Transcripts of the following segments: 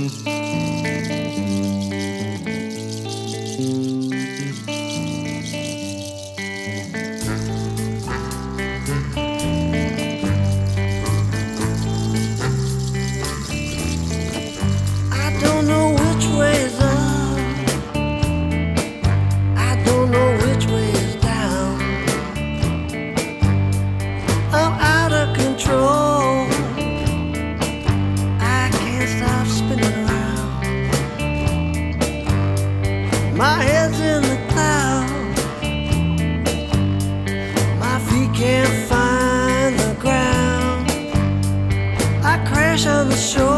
Música sure.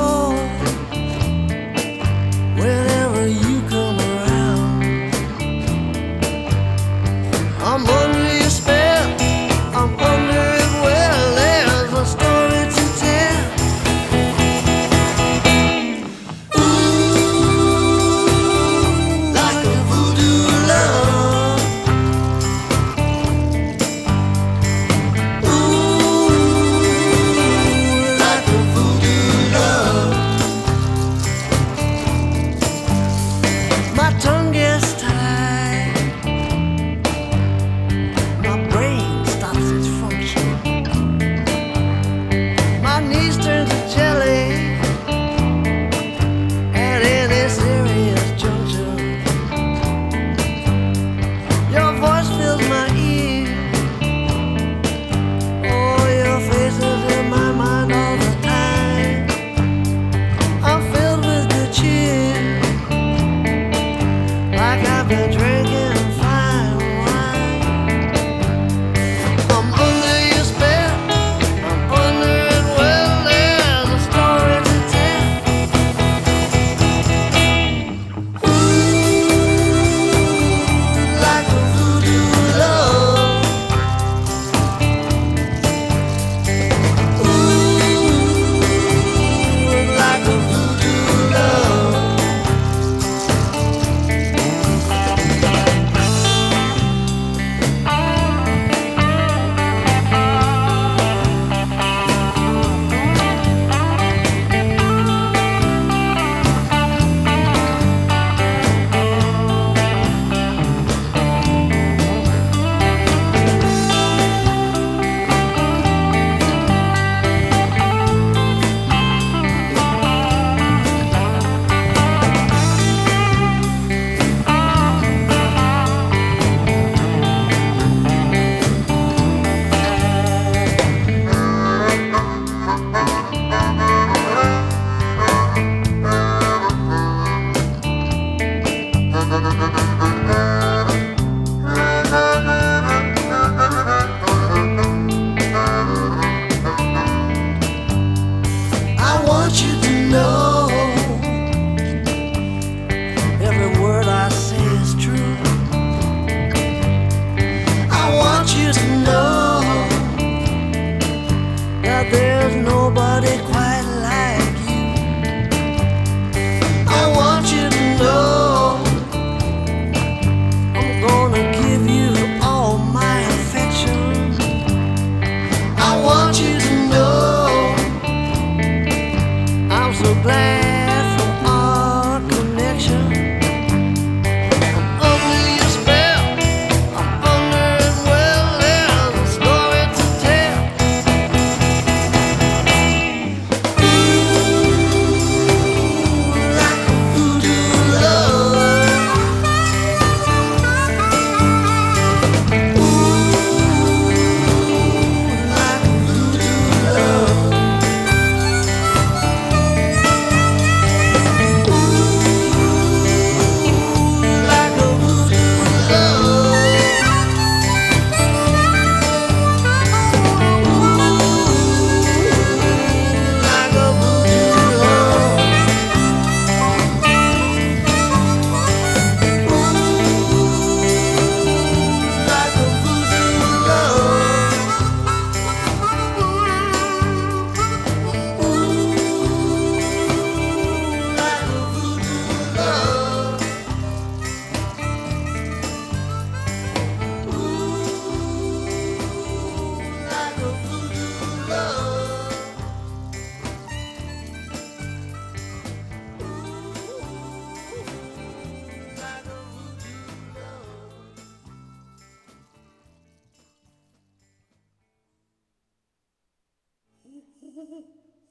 the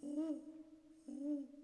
Mm-hmm.